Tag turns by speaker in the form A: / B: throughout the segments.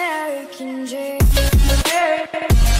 A: American dream.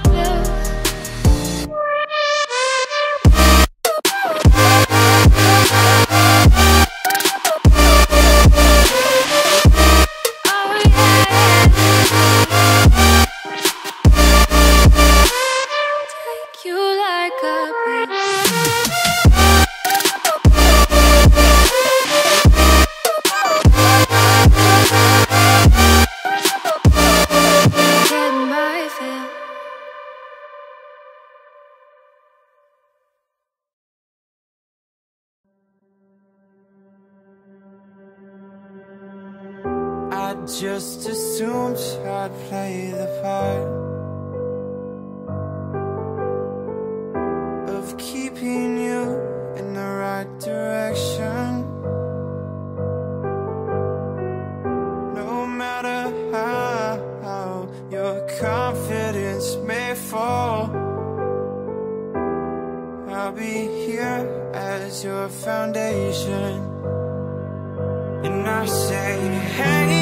B: assumed I'd play the part Of keeping you in the right direction. No matter how your confidence may fall I'll be here as your foundation. And I say, hey,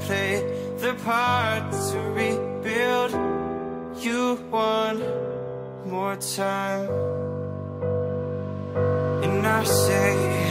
B: play the part to rebuild you one more time. And I say,